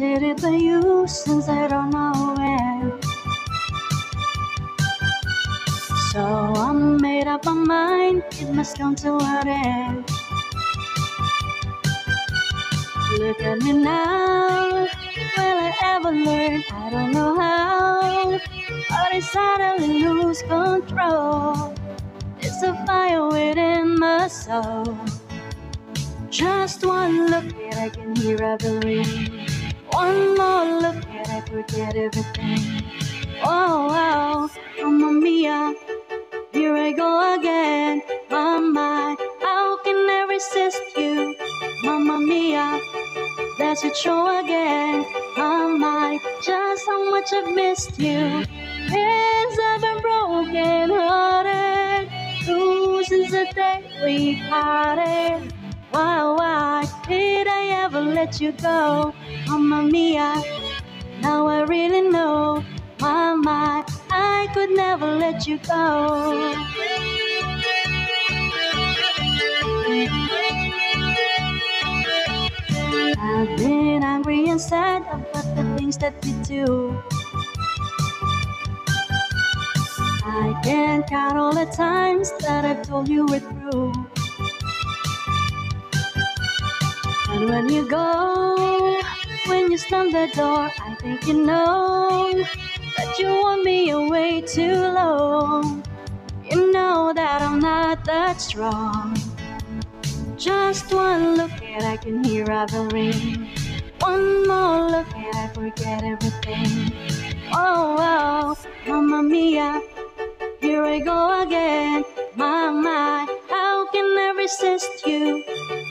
it by you since I don't know when. So I made up my mind, it must come to an end. Look at me now, will I ever learn? I don't know how, but I suddenly lose control. It's a fire within my soul. Just one look and I can hear everything. One more look and I forget everything. Oh, wow, Mamma Mia, here I go again. Mama, how can I resist you? Mamma Mia, does it show again? Mama, just how much I've missed you. Yes, I've been broken hearted. Ooh, since the day we parted. Why, why did I ever let you go? Mamma you go. I've been angry and sad about the things that we do. I can't count all the times that I've told you we're through. And when you go, when you slam the door, I think you know that you want me away too long. You know that I'm not that strong. Just one look and I can hear ring. One more look and I forget everything. Oh, oh, Mamma Mia, here I go again. Mama, how can I resist you?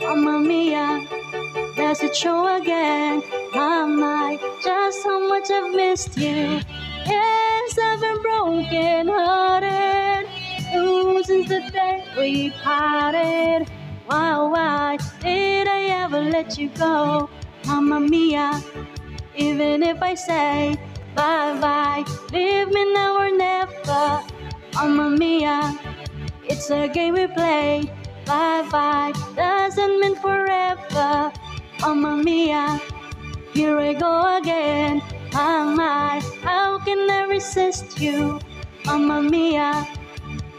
Mamma Mia, does it show again? Mama, just how much I've missed you. Yes, I've been broken hearted. Ooh, since the day we parted. Why, why did I ever let you go? Mamma Mia, even if I say bye bye, leave me now or never. Mamma Mia, it's a game we play. Bye bye doesn't mean forever. Mamma Mia, here I go again. Mama, how can I resist you? Mamma Mia,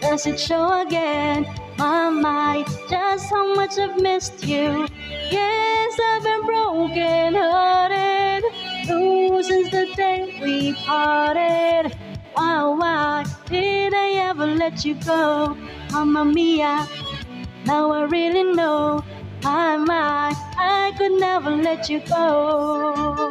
does it show again? Mama, just how much I've missed you. Yes, I've been broken hearted. Since the day we parted. Why, why did I ever let you go? Mamma Mia, now I really know. My, my, I could never let you go.